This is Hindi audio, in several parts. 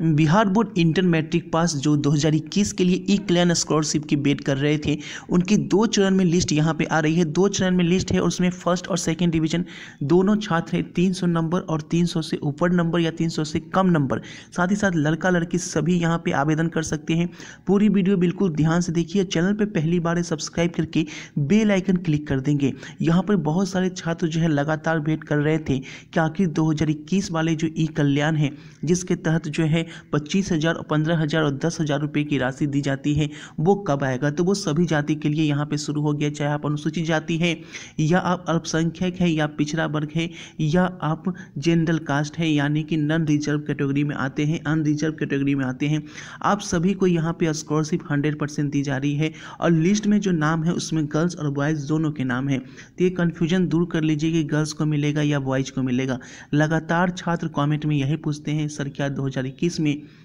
Bihar board inter matric pass जो 2021 के लिए ई कल्याण स्कॉलरशिप की बेट कर रहे थे, उनकी दो चरण में लिस्ट यहाँ पे आ रही है। दो चरण में लिस्ट है और उसमें फ़र्स्ट और सेकंड डिवीज़न दोनों छात्र हैं 300 नंबर और 300 से ऊपर नंबर या 300 से कम नंबर। साथ ही साथ लड़का लड़की सभी यहाँ पे आवेदन कर सकते हैं। पूरी वीडियो बिल्कुल ध्यान से देखिए। चैनल पर पहली बार सब्सक्राइब करके बेलाइकन क्लिक कर देंगे। यहाँ पर बहुत सारे छात्र जो है, लगातार वेट कर रहे थे कि आखिर दो हज़ार इक्कीस वाले जो ई कल्याण है, जिसके तहत जो है पच्चीस हज़ार, पंद्रह हज़ार और दस हज़ार रुपये की राशि दी जाती है। वो कब आएगा? तो वो सभी जाति के लिए यहाँ पे शुरू हो गया, चाहे आप अनुसूचित जाति है, या आप अल्पसंख्यक है, या पिछड़ा वर्ग है, या आप जनरल कास्ट है, यानी कि नन रिज़र्व कैटेगरी में आते हैं अनरिजर्व कैटेगरी में आते हैं। आप सभी को यहाँ पे स्कॉलरशिप हंड्रेड परसेंट दी जा रही है और लिस्ट में जो नाम है उसमें गर्ल्स और बॉयज़ दोनों के नाम है। तो ये कन्फ्यूज़न दूर कर लीजिए कि गर्ल्स को मिलेगा या बॉयज़ को मिलेगा। लगातार छात्र कॉमेंट में यही पूछते हैं, सर, क्या दो हज़ार इक्कीस में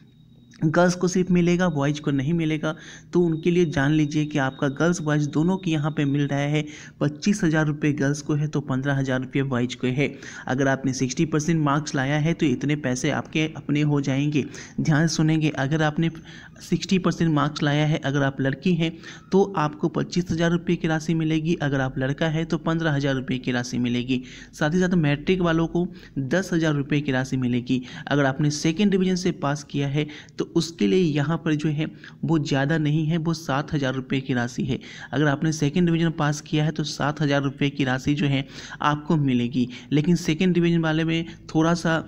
गर्ल्स को सिर्फ़ मिलेगा, बॉयज़ को नहीं मिलेगा। तो उनके लिए जान लीजिए कि आपका गर्ल्स बॉयज़ दोनों की यहाँ पे मिल रहा है। पच्चीस हज़ार रुपये गर्ल्स को है तो पंद्रह हज़ार रुपये बॉयज़ को है। अगर आपने सिक्सटी परसेंट मार्क्स लाया है तो इतने पैसे आपके अपने हो जाएँगे। ध्यान सुनेंगे, अगर आपने सिक्सटी परसेंट मार्क्स लाया है, अगर आप लड़की हैं तो आपको पच्चीस हज़ार रुपये की राशि मिलेगी। अगर आप लड़का है तो पंद्रह हज़ार रुपये की राशि मिलेगी। साथ ही साथ मैट्रिक वालों को दस हज़ार रुपये की राशि मिलेगी। अगर आपने सेकेंड डिवीज़न से पास किया है तो उसके लिए यहाँ पर जो है, वो ज़्यादा नहीं है, वो सात हज़ार रुपये की राशि है। अगर आपने सेकेंड डिवीज़न पास किया है तो सात हज़ार रुपये की राशि जो है, आपको मिलेगी। लेकिन सेकेंड डिवीज़न वाले में थोड़ा सा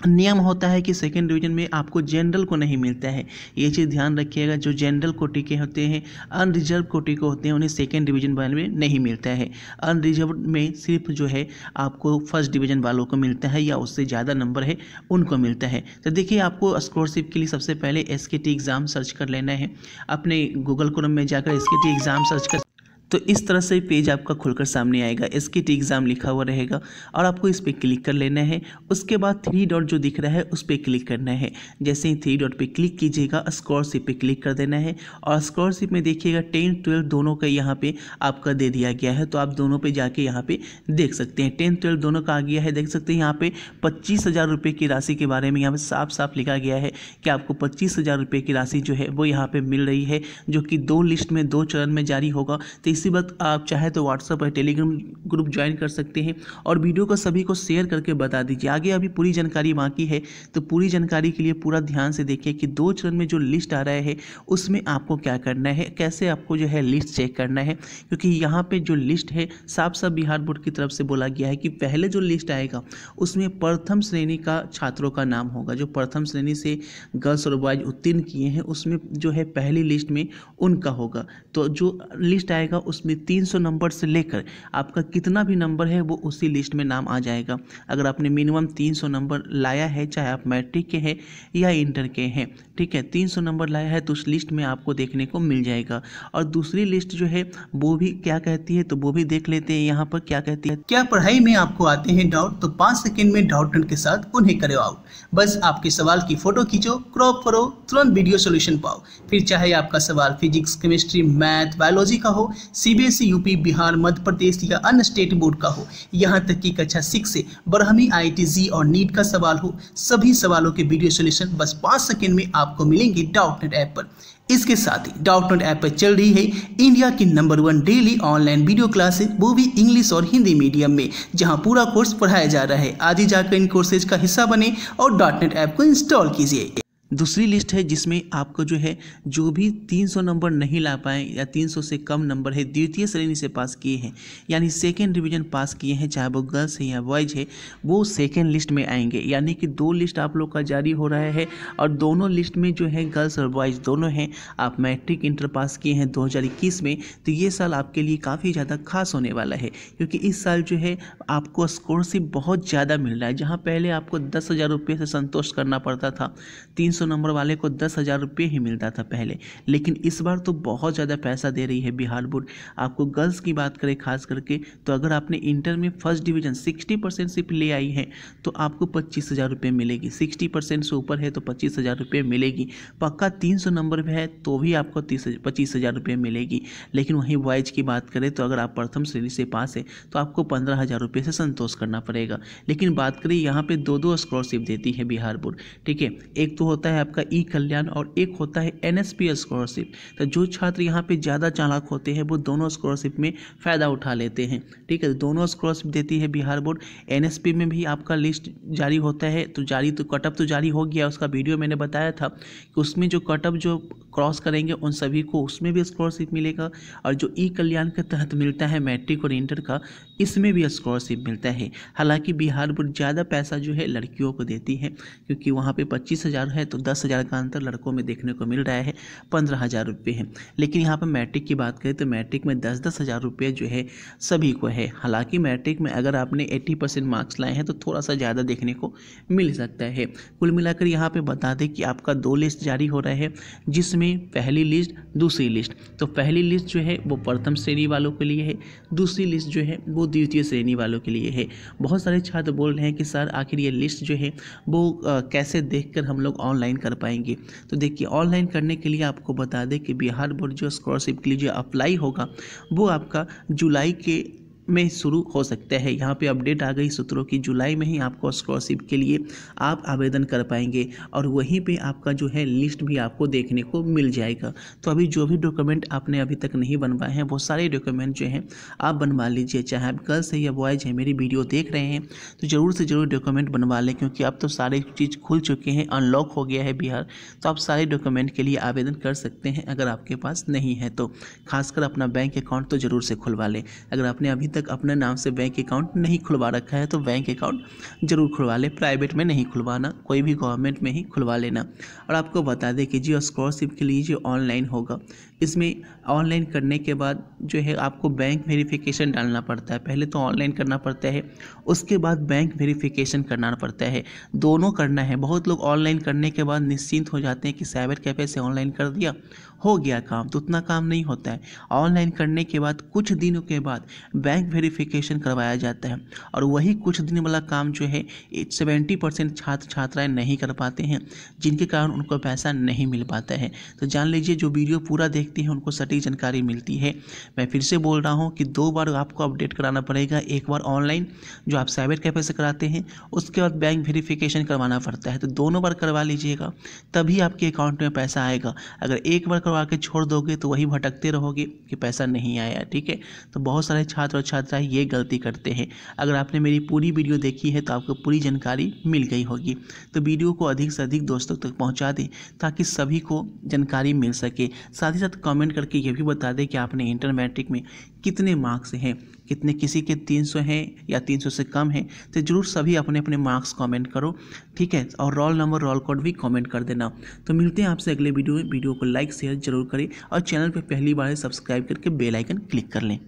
नियम होता है कि सेकेंड डिवीज़न में आपको जनरल को नहीं मिलता है। ये चीज़ ध्यान रखिएगा, जो जनरल कोटि के होते हैं अनरिजर्व कोटि को होते हैं, उन्हें सेकेंड डिवीज़न वाले में नहीं मिलता है। अनरिजर्व में सिर्फ़ जो है, आपको फ़र्स्ट डिवीज़न वालों को मिलता है या उससे ज़्यादा नंबर है, उनको मिलता है। तो देखिए, आपको स्कॉलरशिप के लिए सबसे पहले एस एग्ज़ाम सर्च कर लेना है। अपने गूगल क्रोम में जाकर एस एग्ज़ाम सर्च कर तो इस तरह से पेज आपका खुलकर सामने आएगा इसके टी एग्ज़ाम लिखा हुआ रहेगा और आपको इस पर क्लिक कर लेना है। उसके बाद थ्री डॉट जो दिख रहा है, उस पर क्लिक करना है। जैसे ही थ्री डॉट पे क्लिक कीजिएगा स्कॉलरशिप पे क्लिक कर देना है और स्कॉलरशिप में देखिएगा टेंथ ट्वेल्थ दोनों का यहाँ पर आपका दे दिया गया है। तो आप दोनों पर जाके यहाँ पर देख सकते हैं। टेंथ ट्वेल्थ दोनों का आ गया है। देख सकते हैं यहाँ पर पच्चीस हज़ार रुपये की राशि के बारे में यहाँ पर साफ़ साफ़ लिखा गया है कि आपको पच्चीस हज़ार रुपये की राशि जो है वो यहाँ पर मिल रही है, जो कि दो लिस्ट में, दो चरण में जारी होगा। तो इसी वक्त आप चाहे तो व्हाट्सअप और टेलीग्राम ग्रुप ज्वाइन कर सकते हैं और वीडियो को सभी को शेयर करके बता दीजिए। आगे अभी पूरी जानकारी बाकी है तो पूरी जानकारी के लिए पूरा ध्यान से देखिए कि दो चरण में जो लिस्ट आ रहा है, उसमें आपको क्या करना है, कैसे आपको जो है लिस्ट चेक करना है, क्योंकि यहाँ पर जो लिस्ट है, साफ़ साफ़ बिहार बोर्ड की तरफ़ से बोला गया है कि पहले जो लिस्ट आएगा, उसमें प्रथम श्रेणी का छात्रों का नाम होगा। जो प्रथम श्रेणी से गर्ल्स और बॉयज़ उत्तीर्ण किए हैं, उसमें जो है पहली लिस्ट में उनका होगा। तो जो लिस्ट आएगा उसमें तीन सौ नंबर से लेकर आपका कितना भी नंबर है, वो उसी लिस्ट में नाम आ जाएगा। अगर आपने मिनिमम तीन सौ नंबर लाया है, चाहे आप मैट्रिक के हैं या इंटर के हैं, ठीक है, तीन सौ नंबर लाया है तो उस लिस्ट में आपको देखने को मिल जाएगा। और दूसरी लिस्ट जो है, वो भी क्या कहती है तो वो भी देख लेते हैं यहाँ पर क्या कहती है। क्या पढ़ाई में आपको आते हैं डाउट तो पाँच सेकेंड में डाउट के साथ उन्हें करो आउट बस आपके सवाल की फ़ोटो खींचो क्रॉप करो, तुरंत वीडियो सोल्यूशन पाओ। फिर चाहे आपका सवाल फिजिक्स केमिस्ट्री मैथ बायोलॉजी का हो सीबीएसई यूपी बिहार, मध्य प्रदेश या अन्य स्टेट बोर्ड का हो। यहाँ तक कि कक्षा सिक्स से बरहमी आई जी और नीट का सवाल हो, सभी सवालों के वीडियो सोल्यूशन बस पाँच सेकेंड में आपको मिलेंगे डाउटनेट ऐप पर। इसके साथ ही डाउटनेट ऐप पर चल रही है इंडिया की number one daily online video classes वो भी इंग्लिश और हिंदी मीडियम में, जहाँ पूरा कोर्स पढ़ाया जा रहा है। आज ही जाकर इन कोर्सेज का हिस्सा बने और डॉटनेट ऐप को इंस्टॉल कीजिए। दूसरी लिस्ट है जिसमें आपको जो है, जो भी 300 नंबर नहीं ला पाए या 300 से कम नंबर है, द्वितीय श्रेणी से पास किए हैं, यानी सेकेंड डिवीज़न पास किए हैं, चाहे वो गर्ल्स है या बॉयज़ है, वो सेकेंड लिस्ट में आएँगे। यानी कि दो लिस्ट आप लोग का जारी हो रहा है और दोनों लिस्ट में जो है गर्ल्स और बॉयज़ दोनों हैं, आप मैट्रिक इंटर पास किए हैं दो हज़ार इक्कीस में तो ये साल आपके लिए काफ़ी ज़्यादा खास होने वाला है, क्योंकि इस साल जो है, आपको स्कॉलरशिप बहुत ज़्यादा मिल रहा है, जहाँ पहले आपको दस हज़ार रुपये से संतोष करना पड़ता था, तीन सौ नंबर वाले को दस हज़ार रुपये ही मिलता था पहले। लेकिन इस बार तो बहुत ज़्यादा पैसा दे रही है बिहार बोर्ड। आपको गर्ल्स की बात करें, खास करके तो अगर आपने इंटर में फ़र्स्ट डिवीज़न सिक्सटी परसेंट सिर्फ़ ले आई है तो आपको पच्चीस हज़ार रुपये मिलेगी। सिक्सटी परसेंट से ऊपर है तो पच्चीस हज़ार रुपये मिलेगी। पक्का तीन सौ नंबर पर है तो भी आपको तीस, पच्चीस हज़ार रुपये मिलेगी। लेकिन वहीं बॉयज़ की बात करें तो अगर आप प्रथम श्रेणी से पास है तो आपको पंद्रह हज़ार रुपये से संतोष करना पड़ेगा। लेकिन बात करें, यहाँ पर दो दो स्कॉलरशिप देती है बिहार बोर्ड। ठीक है, एक तो होता होता है आपका ई कल्याण और एक होता है एनएसपी स्कॉलरशिप तो जो छात्र यहाँ पे ज़्यादा चालाक होते हैं, वो दोनों स्कॉलरशिप में फ़ायदा उठा लेते हैं। ठीक है, दोनों स्कॉलरशिप देती है बिहार बोर्ड। एनएसपी में भी आपका लिस्ट जारी होता है तो जारी तो कटअप तो जारी हो गया, उसका वीडियो मैंने बताया था कि उसमें जो कटअप जो क्रॉस करेंगे, उन सभी को उसमें भी स्कॉलरशिप मिलेगा और जो ई कल्याण के तहत मिलता है मैट्रिक और इंटर का, इसमें भी स्कॉलरशिप मिलता है। हालाँकि बिहार बोर्ड ज़्यादा पैसा जो है लड़कियों को देती है, क्योंकि वहाँ पे पच्चीस हज़ार है तो दस हज़ार का अंतर लड़कों में देखने को मिल रहा है, पंद्रह हज़ार रुपये है। लेकिन यहाँ पर मैट्रिक की बात करें तो मैट्रिक में दस दस हज़ार रुपये जो है सभी को है। हालाँकि मैट्रिक में अगर आपने एट्टी परसेंट मार्क्स लाए हैं तो थोड़ा सा ज़्यादा देखने को मिल सकता है। कुल मिलाकर यहाँ पर बता दें कि आपका दो लिस्ट जारी हो रहा है, जिसमें पहली लिस्ट दूसरी लिस्ट। तो पहली लिस्ट जो है वो प्रथम श्रेणी वालों के लिए है। दूसरी लिस्ट जो है वो द्वितीय श्रेणी वालों के लिए है। बहुत सारे छात्र बोल रहे हैं कि सर आखिर ये लिस्ट जो है वो आ, कैसे देखकर हम लोग ऑनलाइन कर पाएँगे? तो देखिए ऑनलाइन करने के लिए आपको बता दें कि बिहार बोर्ड जो स्कॉलरशिप के लिए जो अप्लाई होगा वो आपका जुलाई के में शुरू हो सकता है। यहाँ पे अपडेट आ गई सूत्रों की, जुलाई में ही आपको स्कॉलरशिप के लिए आप आवेदन कर पाएँगे और वहीं पे आपका जो है लिस्ट भी आपको देखने को मिल जाएगा। तो अभी जो भी डॉक्यूमेंट आपने अभी तक नहीं बनवाए हैं, वो सारे डॉक्यूमेंट जो हैं आप बनवा लीजिए। चाहे आप गर्ल्स है या बॉयज़ हैं, मेरी वीडियो देख रहे हैं तो ज़रूर से ज़रूर डॉक्यूमेंट बनवा लें, क्योंकि अब तो सारे चीज़ खुल चुके हैं अनलॉक हो गया है बिहार तो आप सारे डॉक्यूमेंट के लिए आवेदन कर सकते हैं अगर आपके पास नहीं है। तो खासकर अपना बैंक अकाउंट तो ज़रूर से खुलवा लें। अगर आपने अभी तक अपने नाम से बैंक अकाउंट नहीं खुलवा रखा है तो बैंक अकाउंट ज़रूर खुलवा लें, प्राइवेट में नहीं खुलवाना, कोई भी गवर्नमेंट में ही खुलवा लेना। और आपको बता दें कि जो स्कॉलरशिप के लिए जो ऑनलाइन होगा, इसमें ऑनलाइन करने के बाद जो है आपको बैंक वेरिफिकेशन डालना पड़ता है। पहले तो ऑनलाइन करना पड़ता है, उसके बाद बैंक वेरिफिकेशन करना पड़ता है। दोनों करना है। बहुत लोग ऑनलाइन करने के बाद निश्चिंत हो जाते हैं कि साइबर कैफ़े से ऑनलाइन कर दिया, हो गया काम तो उतना काम नहीं होता है। ऑनलाइन करने के बाद, कुछ दिनों के बाद बैंक वेरिफिकेशन करवाया जाता है। और वही कुछ दिन वाला काम जो है सेवेंटी परसेंट छात्र छात्राएँ नहीं कर पाते हैं, जिनके कारण उनको पैसा नहीं मिल पाता है। तो जान लीजिए, जो वीडियो पूरा देखते हैं, उनको सटीक जानकारी मिलती है। मैं फिर से बोल रहा हूँ कि दो बार आपको अपडेट कराना पड़ेगा, एक बार ऑनलाइन जो आप साइबर कैफ़े से कराते हैं, उसके बाद बैंक वेरिफिकेशन करवाना पड़ता है। तो दोनों बार करवा लीजिएगा, तभी आपके अकाउंट में पैसा आएगा। अगर एक बार करवा के छोड़ दोगे तो वही भटकते रहोगे कि पैसा नहीं आया, ठीक है? तो बहुत सारे छात्र और छात्राएँ ये गलती करते हैं। अगर आपने मेरी पूरी वीडियो देखी है तो आपको पूरी जानकारी मिल गई होगी। तो वीडियो को अधिक से अधिक दोस्तों तक पहुँचा दें ताकि सभी को जानकारी मिल सके। साथ ही साथ कमेंट करके ये भी बता दें कि आपने इंटर मैट्रिक में कितने मार्क्स हैं, कितने किसी के 300 हैं या 300 से कम हैं तो ज़रूर सभी अपने अपने मार्क्स कमेंट करो, ठीक है? और रोल नंबर रोल कोड भी कमेंट कर देना। तो मिलते हैं आपसे अगले वीडियो में। वीडियो को लाइक शेयर ज़रूर करें और चैनल पर पहली बार सब्सक्राइब करके बेल आइकन क्लिक कर लें।